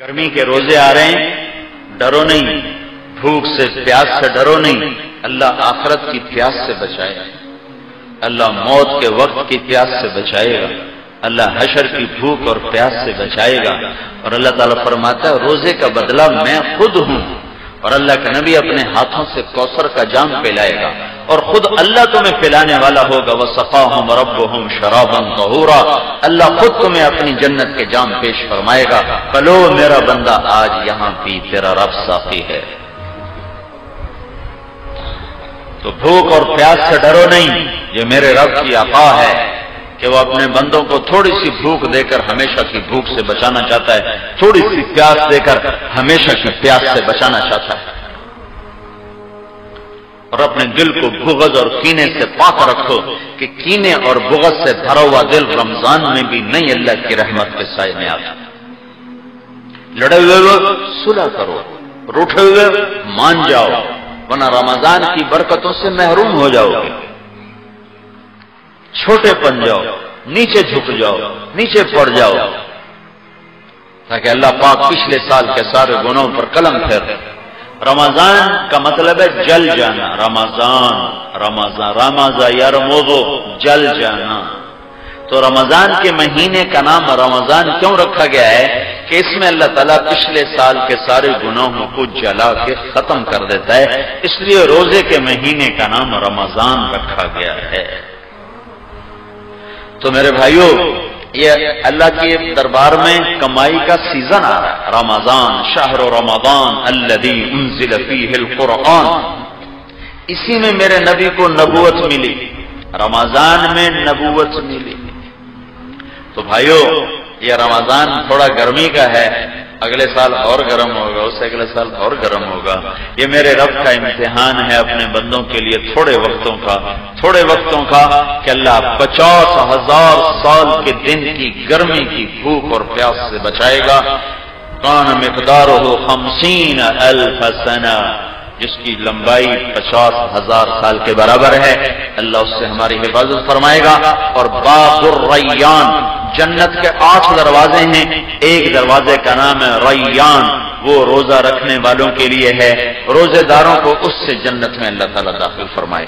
گرمی کے روزے آ رہے ہیں، ڈرو نہیں۔ بھوک سے پیاس سے ڈرو نہیں۔ اللہ آخرت کی پیاس سے بچائے گا۔ اللہ موت کے وقت کی پیاس سے بچائے گا۔ اللہ حشر کی بھوک اور پیاس سے بچائے گا۔ اور اللہ تعالیٰ فرماتا ہے، روزے کا بدلہ میں خود ہوں۔ اور اللہ کے نبی اپنے ہاتھوں سے کوثر کا جام پلائے گا۔ اور خود اللہ تمہیں پلانے والا ہوگا. وہ صفا ہوں رب ہوں شرابن اللہ خود تمہیں اپنی جنت کے جام پیش فرمائے گا. کلو میرا بندہ آج یہاں بھی تیرا رب صافی ہے. تو بھوک اور پیاس سے ڈرو نہیں. یہ میرے رب کی عطا ہے کہ وہ اپنے بندوں کو تھوڑی سی بھوک دے کر ہمیشہ کی بھوک سے بچانا چاہتا ہے. تھوڑی سی پیاس دے کر ہمیشہ کی پیاس سے بچانا چاہتا ہے. اور اپنے دل کو بغض اور کینے سے پاک رکھو کہ کینے اور بغض سے بھرا ہوا دل رمضان میں بھی نہیں اللہ کی رحمت کے سائے میں آتا۔ لڑے ہوئے صلح کرو، روٹے ہوئے مان جاؤ، ورنہ رمضان کی برکتوں سے محروم ہو جاؤ گے۔ چھوٹے پن جاؤ، نیچے جھک جاؤ، نیچے پڑ جاؤ۔ تاکہ اللہ پاک پچھلے سال کے سارے گنوں پر قلم پھیر رمضان کا مطلب ہے جل جانا، رمضان رمضان رمضان، یا رموزو جل جانا۔ تو رمضان کے مہینے کا نام رمضان کیوں رکھا گیا ہے کہ اس میں اللہ تعالیٰ پچھلے سال کے سارے گناہوں کو جلا کے ختم کر دیتا ہے، اس لیے روزے کے مہینے کا نام رمضان رکھا گیا ہے۔ تو میرے بھائیوں یہ اللہ کے دربار میں کمائی کا سیزن آ رہا ہے۔ رمضان، شہر و الذي انزل فيه القرآن۔ اسی میں میرے نبی کو نبوت ملی۔ رمضان میں نبوت ملی۔ تو بھائیوں یہ رمضان تھوڑا گرمی کا ہے۔ اگلے سال اور گرم ہوگا، اس سے اگلے سال اور گرم ہوگا۔ یہ میرے رب کا امتحان ہے اپنے بندوں کے لیے تھوڑے وقتوں کا، تھوڑے وقتوں کا کہ اللہ پچاس ہزار سال کے دن کی گرمی کی بھوک اور پیاس سے بچائے گا۔ کان مقدار ہو خمسین الف سنہ، جس کی لمبائی پچاس ہزار سال کے برابر ہے۔ اللہ اس سے ہماری حفاظت فرمائے گا۔ اور باب الریان جنت کے آٹھ دروازے ہیں۔ ایک دروازے کا نام ہے ریان۔ وہ روزہ رکھنے والوں کے لیے ہے۔ روزے داروں کو اس سے جنت میں اللہ تعالیٰ داخل فرمائے۔